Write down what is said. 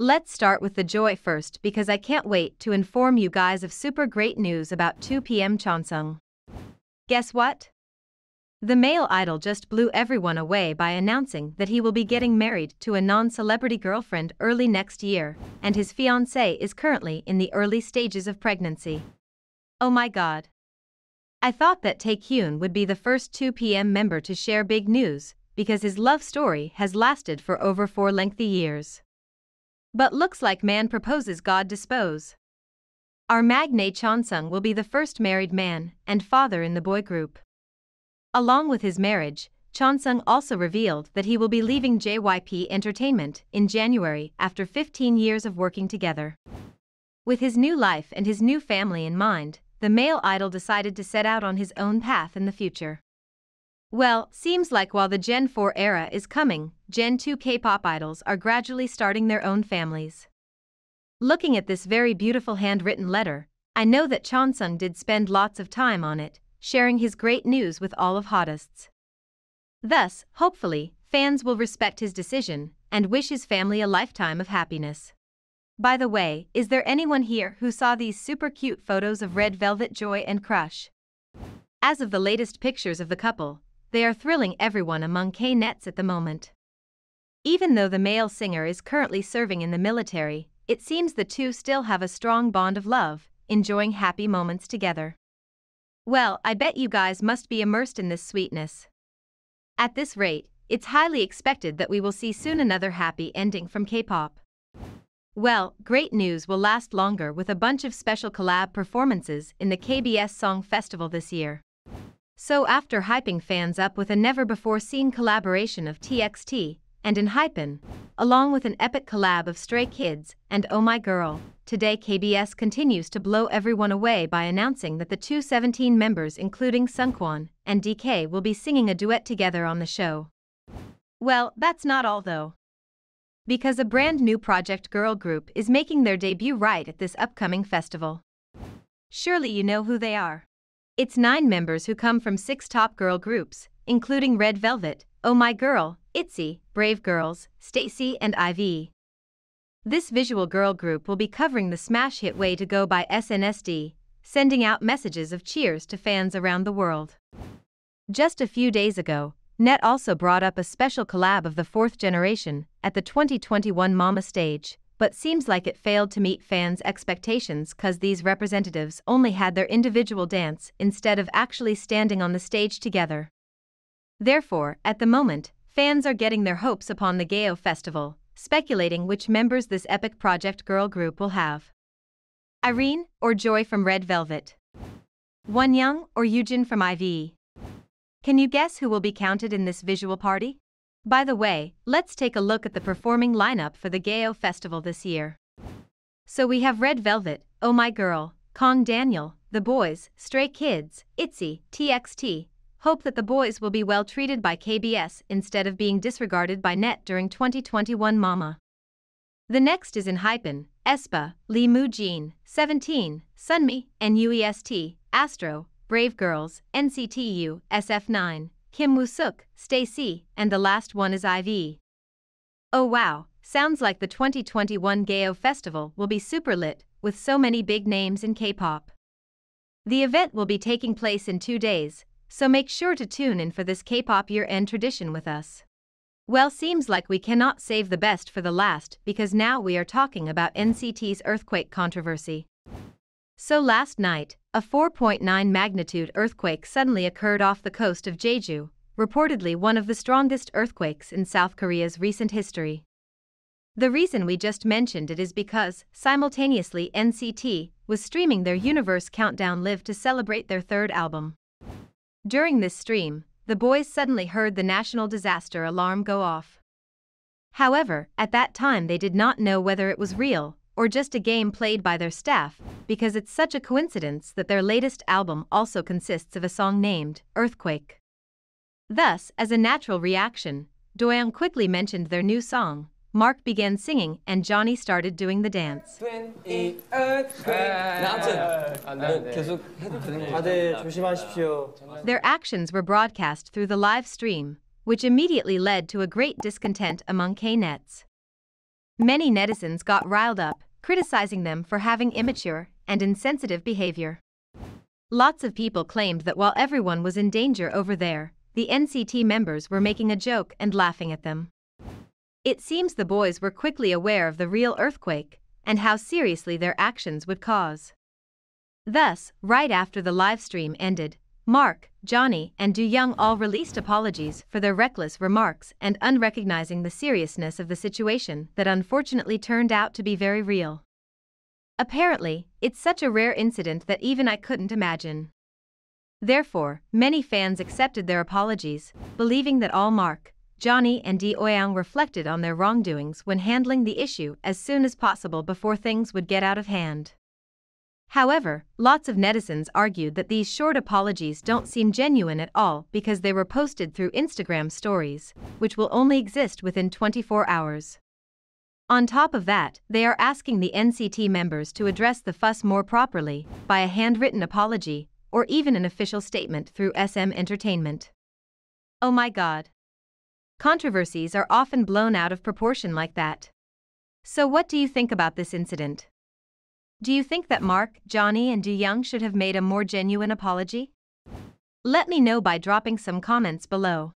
Let's start with the joy first because I can't wait to inform you guys of super great news about 2PM Chansung. Guess what? The male idol just blew everyone away by announcing that he will be getting married to a non celebrity girlfriend early next year, and his fiancée is currently in the early stages of pregnancy. Oh my god. I thought that Taecyeon would be the first 2PM member to share big news, because his love story has lasted for over four lengthy years. But looks like man proposes God dispose. Our magnate Chansung will be the first married man and father in the boy group. Along with his marriage, Chansung also revealed that he will be leaving JYP Entertainment in January after 15 years of working together. With his new life and his new family in mind, the male idol decided to set out on his own path in the future. Well, seems like while the Gen 4 era is coming, Gen 2 K-pop idols are gradually starting their own families. Looking at this very beautiful handwritten letter, I know that Chansung did spend lots of time on it, sharing his great news with all of Hottest. Thus, hopefully, fans will respect his decision and wish his family a lifetime of happiness. By the way, is there anyone here who saw these super cute photos of Red Velvet Joy and Crush? As of the latest pictures of the couple, they are thrilling everyone among K-nets at the moment. Even though the male singer is currently serving in the military, it seems the two still have a strong bond of love, enjoying happy moments together. Well, I bet you guys must be immersed in this sweetness. At this rate, it's highly expected that we will see soon another happy ending from K-pop. Well, great news will last longer with a bunch of special collab performances in the KBS Song Festival this year. So after hyping fans up with a never-before-seen collaboration of TXT and ENHYPEN, along with an epic collab of Stray Kids and Oh My Girl, today KBS continues to blow everyone away by announcing that the two 17 members including Seungkwan and DK will be singing a duet together on the show. Well, that's not all though. Because a brand new project girl group is making their debut right at this upcoming festival. Surely you know who they are. It's nine members who come from six top girl groups, including Red Velvet, Oh My Girl, ITZY, Brave Girls, STAYC, and IVE. This visual girl group will be covering the smash hit Way to Go by SNSD, sending out messages of cheers to fans around the world. Just a few days ago, Mnet also brought up a special collab of the fourth generation at the 2021 Mama stage, but seems like it failed to meet fans' expectations cause these representatives only had their individual dance instead of actually standing on the stage together. Therefore, at the moment, fans are getting their hopes upon the Gayo Festival, speculating which members this epic project girl group will have. Irene or Joy from Red Velvet? Wonyoung or Yujin from IVE? Can you guess who will be counted in this visual party? By the way, let's take a look at the performing lineup for the Gayo Festival this year. So we have Red Velvet, Oh My Girl, Kang Daniel, The Boyz, Stray Kids, ITZY, TXT. Hope that the boys will be well treated by KBS instead of being disregarded by Mnet during 2021 Mama. The next is ENHYPEN, aespa, Lee Moo Jin, 17, Sunmi, NUEST, Astro, Brave Girls, NCTU, SF9, Kim Woo Suk, STAYC, and the last one is IVE. Oh wow, sounds like the 2021 Gayo Festival will be super lit, with so many big names in K pop. The event will be taking place in two days, so make sure to tune in for this K pop year end tradition with us. Well, seems like we cannot save the best for the last because now we are talking about NCT's earthquake controversy. So last night, a 4.9 magnitude earthquake suddenly occurred off the coast of Jeju, reportedly one of the strongest earthquakes in South Korea's recent history. The reason we just mentioned it is because, simultaneously, NCT was streaming their Universe Countdown Live to celebrate their third album. During this stream, the boys suddenly heard the national disaster alarm go off. However, at that time they did not know whether it was real or just a game played by their staff, because it's such a coincidence that their latest album also consists of a song named Earthquake. Thus, as a natural reaction, Doyoung quickly mentioned their new song. Mark began singing and Johnny started doing the dance. Their actions were broadcast through the live stream, which immediately led to a great discontent among K-nets. Many netizens got riled up, criticizing them for having immature and insensitive behavior. Lots of people claimed that while everyone was in danger over there, the NCT members were making a joke and laughing at them. It seems the boys were quickly aware of the real earthquake and how seriously their actions would cause. Thus, right after the live stream ended, Mark, Johnny, and Do Young all released apologies for their reckless remarks and unrecognizing the seriousness of the situation that unfortunately turned out to be very real. Apparently, it's such a rare incident that even I couldn't imagine. Therefore, many fans accepted their apologies, believing that all Mark, Johnny and Doyoung reflected on their wrongdoings when handling the issue as soon as possible before things would get out of hand. However, lots of netizens argued that these short apologies don't seem genuine at all because they were posted through Instagram stories, which will only exist within 24 hours. On top of that, they are asking the NCT members to address the fuss more properly by a handwritten apology or even an official statement through SM Entertainment. Oh my god. Controversies are often blown out of proportion like that. So, what do you think about this incident? Do you think that Mark, Johnny, and Do Young should have made a more genuine apology? Let me know by dropping some comments below.